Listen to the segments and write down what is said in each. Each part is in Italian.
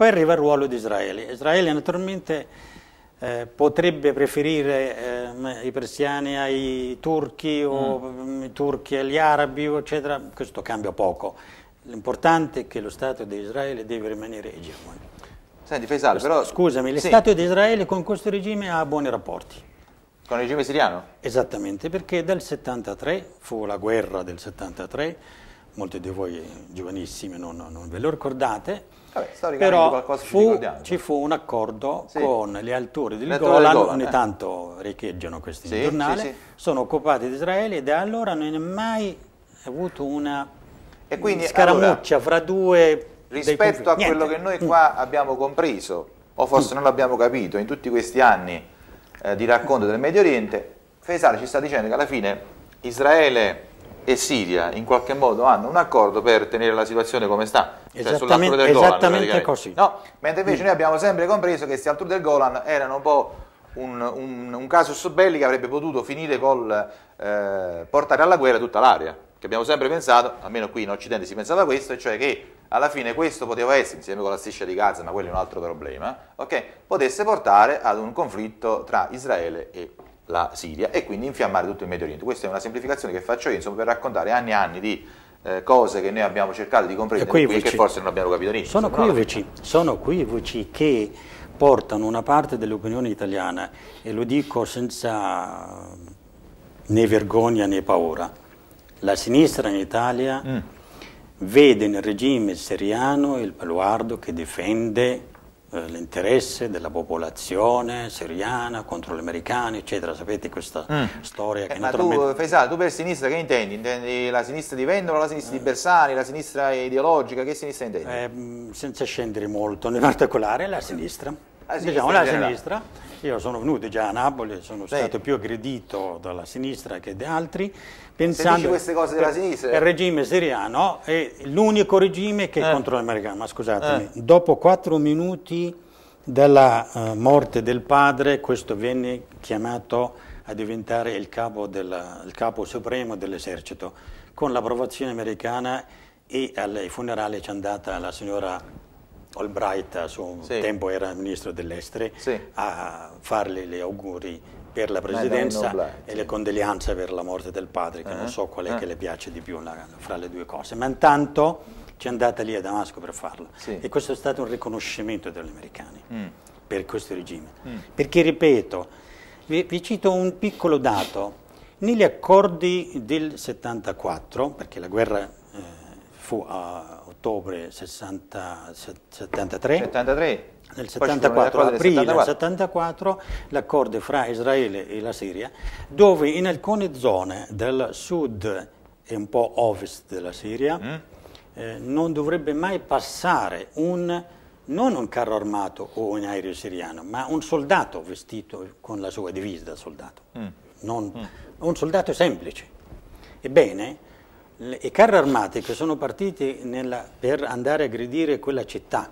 Poi arriva il ruolo di Israele. Israele naturalmente eh, potrebbe preferire eh, i persiani ai turchi o mm. i turchi agli arabi, eccetera. Questo cambia poco. L'importante è che lo Stato di Israele deve rimanere egemone. Senti Faisal, però... Scusami, lo sì. Stato di Israele con questo regime ha buoni rapporti. Con il regime siriano? Esattamente, perché dal 73, fu la guerra del 73, molti di voi giovanissimi non, non ve lo ricordate, Vabbè, però fu, ci fu un accordo sì. con le alture del Golan, Golan, ogni eh. tanto riecheggiano questi sì, giornali, sì, sono occupati di Israele e da allora non è mai avuto una e quindi, scaramuccia allora, fra due... Rispetto a Niente. quello che noi qua abbiamo compreso, o forse mm. non l'abbiamo capito, in tutti questi anni eh, di racconto del Medio Oriente, Fesale ci sta dicendo che alla fine Israele e Siria in qualche modo hanno un accordo per tenere la situazione come sta, cioè sull'alturo del Golan. Esattamente così. No, mentre invece mm. noi abbiamo sempre compreso che questi alturi del Golan erano un po' un, un, un casus belli che avrebbe potuto finire col eh, portare alla guerra tutta l'area, che abbiamo sempre pensato, almeno qui in Occidente si pensava questo, e cioè che alla fine questo poteva essere, insieme con la striscia di Gaza, ma quello è un altro problema, okay, potesse portare ad un conflitto tra Israele e la Siria e quindi infiammare tutto il Medio Oriente. Questa è una semplificazione che faccio io insomma, per raccontare anni e anni di eh, cose che noi abbiamo cercato di comprendere e che forse non abbiamo capito niente. Sono equivoci, no? sono equivoci che portano una parte dell'opinione italiana, e lo dico senza né vergogna né paura, la sinistra in Italia mm. vede nel regime siriano il baluardo che difende eh, l'interesse della popolazione siriana contro gli americani, eccetera. Sapete questa mm. storia che eh, naturalmente... Ma tu, Faisal, tu per sinistra che intendi? Intendi la sinistra di Vendola, la sinistra di Bersani, la sinistra ideologica? Che sinistra intendi? Eh, senza scendere molto nel particolare, la sinistra. La sinistra diciamo la sinistra. Io sono venuto già a Napoli, sono sì. stato più aggredito dalla sinistra che da altri, pensando queste cose della sinistra. il regime siriano è l'unico regime che è eh. contro l'americano. Ma scusatemi, eh. dopo quattro minuti dalla uh, morte del padre, questo venne chiamato a diventare il capo, della, il capo supremo dell'esercito. Con l'approvazione americana e ai funerali c'è andata la signora Albright, a suo sì. tempo era ministro dell'Estere, sì. a farle gli auguri per la presidenza e le condoglianze per la morte del padre, che uh -huh. non so qual è uh -huh. che le piace di più la, fra le due cose, ma intanto ci è andata lì a Damasco per farlo. Sì. E questo è stato un riconoscimento degli americani mm. per questo regime. Mm. Perché, ripeto, vi, vi, cito un piccolo dato, negli accordi del 74, perché la guerra eh, fu a ottobre 60, 73, 73 nel 74, aprile 74. 74, l'accordo fra Israele e la Siria, dove in alcune zone del sud e un po' ovest della Siria mm. eh, non dovrebbe mai passare un, non un carro armato o un aereo siriano, ma un soldato vestito con la sua divisa da soldato, mm. Non, mm. un soldato semplice. Ebbene, i carri armati che sono partiti nella, per andare a aggredire quella città,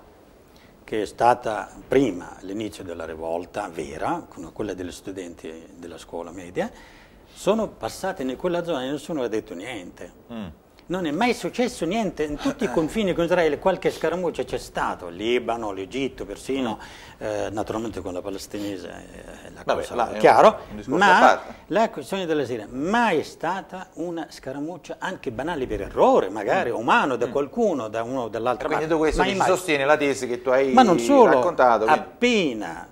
che è stata prima l'inizio della rivolta vera, quella degli studenti della scuola media, sono passati in quella zona e nessuno ha detto niente. Mm non è mai successo niente in tutti i confini con Israele, qualche scaramuccia c'è stato, Libano, l'Egitto persino, eh, naturalmente con la palestinese eh, la Vabbè, cosa là, è chiaro, ma la questione della Siria, mai è stata una scaramuccia anche banale per errore, magari mm. umano da mm. qualcuno, da uno o dall'altra parte. Quindi tu questo sostiene la tesi che tu hai ma non solo, raccontato. Quindi... appena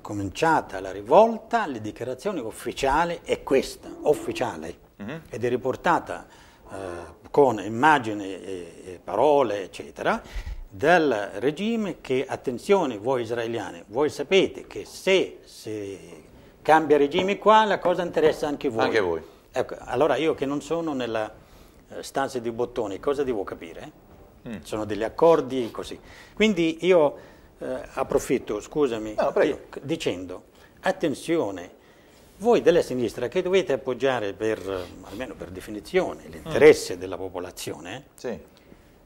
cominciata la rivolta, la dichiarazione ufficiale è questa, ufficiale, mm -hmm. ed è riportata eh, con immagini parole, eccetera, del regime che, attenzione voi israeliani, voi sapete che se si cambia regime qua, la cosa interessa anche voi. Anche voi. Ecco, allora io che non sono nella eh, stanza di bottoni, cosa devo capire? Mm. Sono degli accordi così. Quindi io eh, approfitto, scusami, no, dicendo, attenzione, voi della sinistra che dovete appoggiare per, almeno per definizione, l'interesse mm. della popolazione, sì.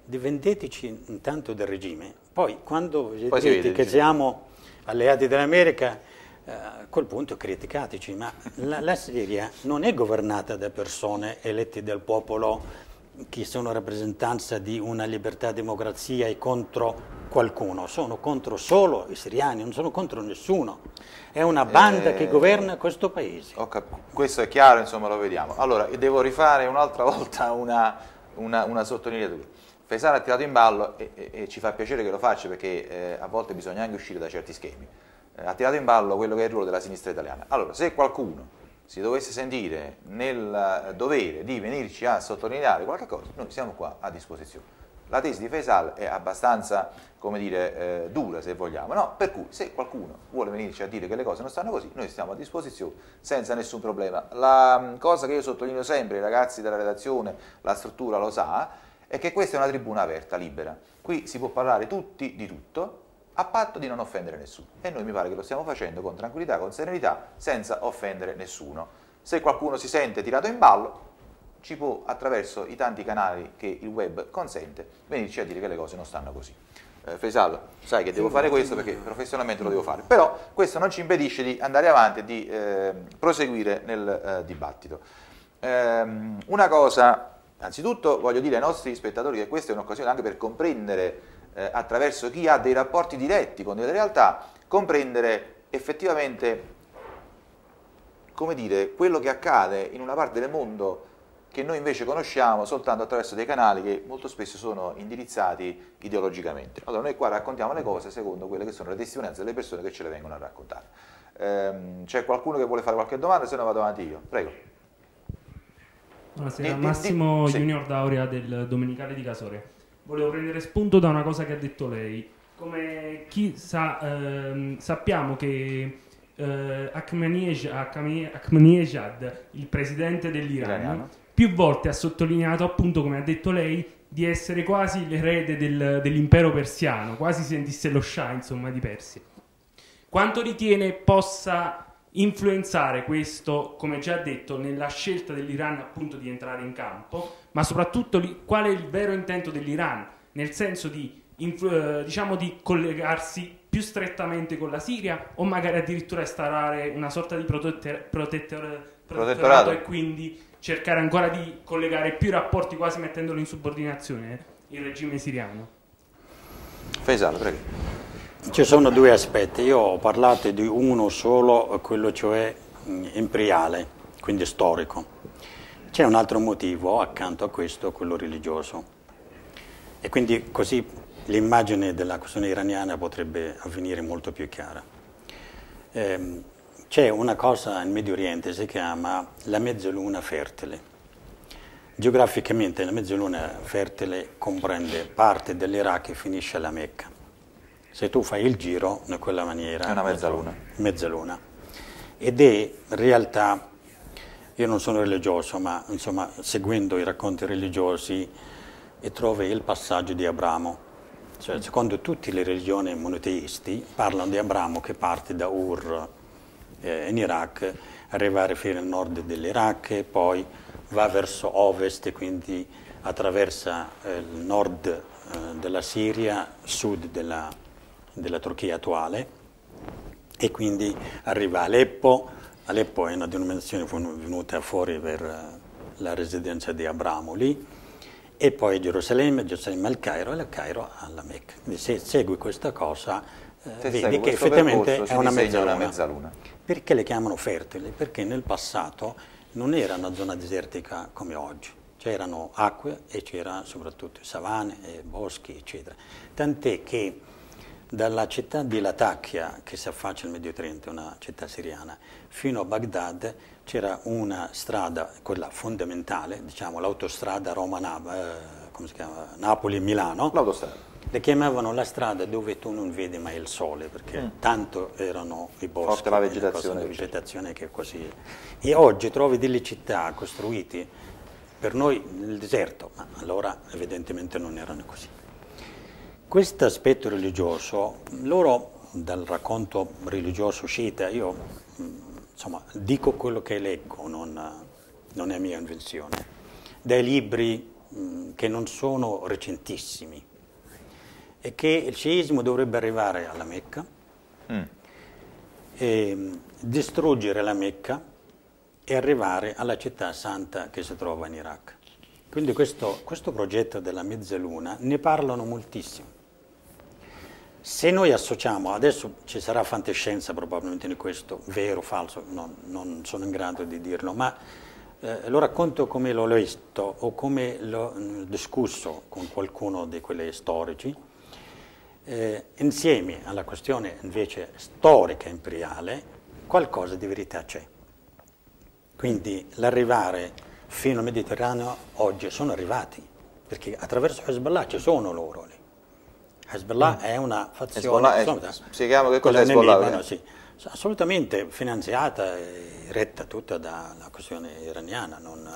difendeteci intanto del regime, poi quando poi vedete che siamo alleati dell'America, eh, a quel punto criticateci, ma la, la Siria non è governata da persone elette dal popolo che sono rappresentanza di una libertà, democrazia e contro qualcuno, sono contro solo i siriani, non sono contro nessuno. È una banda eh, che governa questo paese. questo è chiaro, insomma lo vediamo. Allora, devo rifare un'altra volta una, una, una sottolineatura. Faisal ha tirato in ballo e, e, e, ci fa piacere che lo faccia perché eh, a volte bisogna anche uscire da certi schemi. Eh, ha tirato in ballo quello che è il ruolo della sinistra italiana. Allora, se qualcuno si dovesse sentire nel dovere di venirci a sottolineare qualche cosa, noi siamo qua a disposizione. La tesi di Faisal è abbastanza, come dire, eh, dura se vogliamo, no? Per cui se qualcuno vuole venirci a dire che le cose non stanno così, noi stiamo a disposizione senza nessun problema. La mm, cosa che io sottolineo sempre, i ragazzi della redazione, la struttura lo sa, è che questa è una tribuna aperta, libera. Qui si può parlare tutti di tutto, a patto di non offendere nessuno. E noi mi pare che lo stiamo facendo con tranquillità, con serenità, senza offendere nessuno. Se qualcuno si sente tirato in ballo, ci può, attraverso i tanti canali che il web consente, venirci a dire che le cose non stanno così. Eh, Faisal, sai che devo fare questo perché professionalmente lo devo fare, però questo non ci impedisce di andare avanti e di eh, proseguire nel eh, dibattito. Ehm, una cosa, anzitutto voglio dire ai nostri spettatori che questa è un'occasione anche per comprendere eh, attraverso chi ha dei rapporti diretti con delle realtà, comprendere effettivamente come dire, quello che accade in una parte del mondo che noi invece conosciamo soltanto attraverso dei canali che molto spesso sono indirizzati ideologicamente. Allora noi qua raccontiamo le cose secondo quelle che sono le testimonianze delle persone che ce le vengono a raccontare. Ehm, c'è qualcuno che vuole fare qualche domanda, se no vado avanti io. Prego. Buonasera, di, Massimo di, Junior Dauria del Domenicale di Casoria. Volevo prendere spunto da una cosa che ha detto lei. Come chi sa, ehm, sappiamo che eh, Ahmadinejad, il presidente dell'Iran, più volte ha sottolineato, appunto, come ha detto lei, di essere quasi l'erede del, dell'impero persiano, quasi sentisse lo Shah, insomma, di Persia. Quanto ritiene possa influenzare questo, come già detto, nella scelta dell'Iran appunto di entrare in campo, ma soprattutto li, qual è il vero intento dell'Iran, nel senso di, influ- diciamo di collegarsi più strettamente con la Siria o magari addirittura instaurare una sorta di protettor- protettor- protettorato e quindi cercare ancora di collegare più rapporti quasi mettendolo in subordinazione eh, il regime siriano. Faisal, prego. Ci sono due aspetti, io ho parlato di uno solo, quello cioè imperiale, quindi storico. C'è un altro motivo accanto a questo, quello religioso. E quindi così l'immagine della questione iraniana potrebbe avvenire molto più chiara. Eh, c'è una cosa in Medio Oriente, si chiama la mezzaluna fertile. Geograficamente la mezzaluna fertile comprende parte dell'Iraq e finisce alla Mecca. Se tu fai il giro in quella maniera... È una mezzaluna. Mezzaluna. Ed è in realtà, io non sono religioso, ma insomma seguendo i racconti religiosi e trovi il passaggio di Abramo. Cioè, secondo tutte le religioni monoteisti parlano di Abramo che parte da Ur eh, in Iraq, arrivare fino al nord dell'Iraq e poi va verso ovest quindi attraversa eh, il nord eh, della Siria, sud della, della Turchia attuale e quindi arriva a Aleppo. Aleppo è una denominazione venuta fuori per eh, la residenza di Abramo lì e poi Gerusalemme, Gerusalemme al Cairo e dal Cairo alla Mecca. Quindi se segui questa cosa eh, vedi che effettivamente è una mezzaluna. una mezzaluna. Perché le chiamano fertili? Perché nel passato non era una zona desertica come oggi, c'erano acque e c'era soprattutto savane, e boschi, eccetera. Tant'è che dalla città di Latakia, che si affaccia al Medio Trento, una città siriana, fino a Baghdad c'era una strada, quella fondamentale, diciamo l'autostrada Roma-Napoli-Milano. L'autostrada le chiamavano la strada dove tu non vedi mai il sole, perché mm. tanto erano i boschi, Forte la vegetazione, la vegetazione che è così. E oggi trovi delle città costruite per noi nel deserto, ma allora evidentemente non erano così. Questo aspetto religioso, loro dal racconto religioso uscita, io insomma dico quello che leggo, non, non è mia invenzione, dai libri che non sono recentissimi, è che il sciismo dovrebbe arrivare alla Mecca, mm. e distruggere la Mecca e arrivare alla città santa che si trova in Iraq. Quindi questo, questo progetto della mezzaluna ne parlano moltissimo. Se noi associamo, adesso ci sarà fantascienza probabilmente in questo, vero o falso, non, non sono in grado di dirlo, ma eh, lo racconto come l'ho letto o come l'ho mm, discusso con qualcuno di quei storici, eh, insieme alla questione invece storica imperiale, qualcosa di verità c'è. Quindi l'arrivare fino al Mediterraneo oggi sono arrivati, perché attraverso Hezbollah ci sono loro lì. Hezbollah mm. è una fazione... È, spieghiamo che cosa Hezbollah. Libano, sì, assolutamente finanziata e retta tutta dalla questione iraniana, non,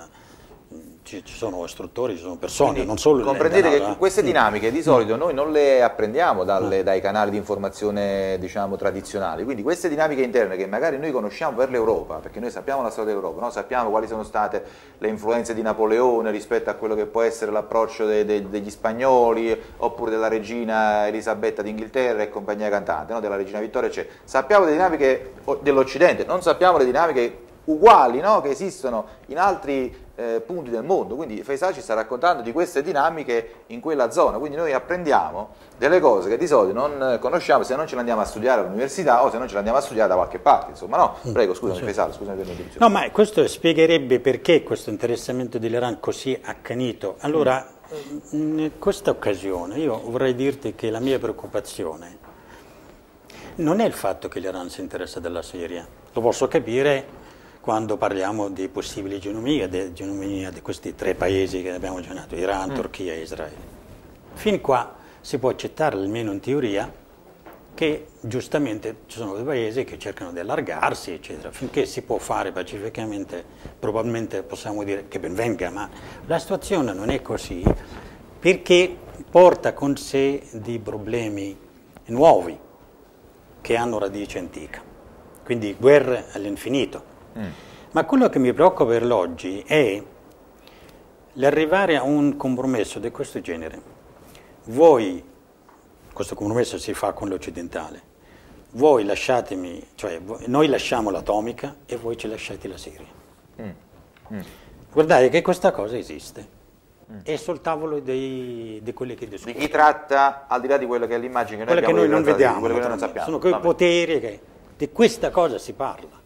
ci, ci, sono istruttori, ci sono persone, Quindi, non solo... Comprendete che queste dinamiche di solito noi non le apprendiamo dalle, dai canali di informazione diciamo, tradizionali, quindi queste dinamiche interne che magari noi conosciamo per l'Europa, perché noi sappiamo la storia dell'Europa, no? sappiamo quali sono state le influenze di Napoleone rispetto a quello che può essere l'approccio de, de, degli spagnoli oppure della regina Elisabetta d'Inghilterra e compagnia cantante, no? della regina Vittoria, eccetera. Sappiamo le dinamiche dell'Occidente, non sappiamo le dinamiche uguali no? che esistono in altri eh, punti del mondo, quindi Faisal ci sta raccontando di queste dinamiche in quella zona, quindi noi apprendiamo delle cose che di solito non conosciamo se non ce le andiamo a studiare all'università o se non ce le andiamo a studiare da qualche parte, insomma no? Mm. Prego, scusami sì. Faisal, scusami per l'interruzione. No, ma questo spiegherebbe perché questo interessamento dell'Iran così accanito. Allora, mm. in questa occasione io vorrei dirti che la mia preoccupazione non è il fatto che l'Iran si interessa della Siria, lo posso capire quando parliamo di possibili egemonia, di egemonia di questi tre paesi che abbiamo accennato, Iran, mm. Turchia e Israele. Fin qua si può accettare, almeno in teoria, che giustamente ci sono dei paesi che cercano di allargarsi, eccetera, finché si può fare pacificamente, probabilmente possiamo dire che ben venga, ma la situazione non è così perché porta con sé dei problemi nuovi che hanno radice antica, quindi guerre all'infinito. Mm. Ma quello che mi preoccupa per l'oggi è l'arrivare a un compromesso di questo genere. Voi, questo compromesso si fa con l'occidentale, voi lasciatemi, cioè noi lasciamo l'atomica e voi ci lasciate la Siria. Mm. Mm. Guardate che questa cosa esiste. Mm. È sul tavolo dei, di quelli che discutono. Di chi tratta, al di là di quello che è l'immagine che noi, che noi non vediamo, che noi non sappiamo. sono quei poteri che di questa cosa si parla.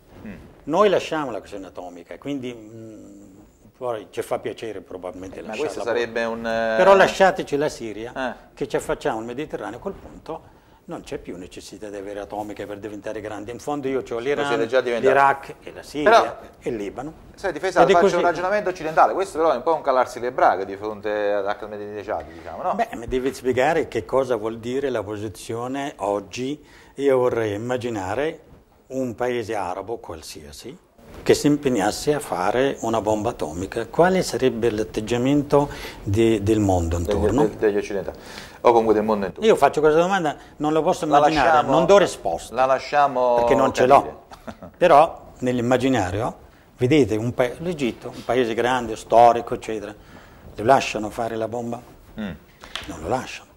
Noi lasciamo la questione atomica, quindi mh, mm, poi ci fa piacere probabilmente Ma questo sarebbe un... Però lasciateci la Siria, eh. che ci affacciamo al Mediterraneo, a quel punto non c'è più necessità di avere atomiche per diventare grandi. In fondo io ho l'Iran, l'Iraq e la Siria però, e il Libano. Senti, Faisal, faccio così. un ragionamento occidentale, questo però è un po' un calarsi le braghe di fronte ad Ahmadinejad, diciamo, no? Beh, mi devi spiegare che cosa vuol dire la posizione oggi. Io vorrei immaginare un paese arabo qualsiasi che si impegnasse a fare una bomba atomica, quale sarebbe l'atteggiamento di, del mondo intorno? Degli, degli occidentali o comunque del mondo intorno. Io faccio questa domanda, non la posso immaginare, la lasciamo, non do risposta. La lasciamo perché non ce l'ho. Però nell'immaginario, vedete l'Egitto, un paese grande, storico, eccetera, lo lasciano fare la bomba? Mm. Non lo lasciano.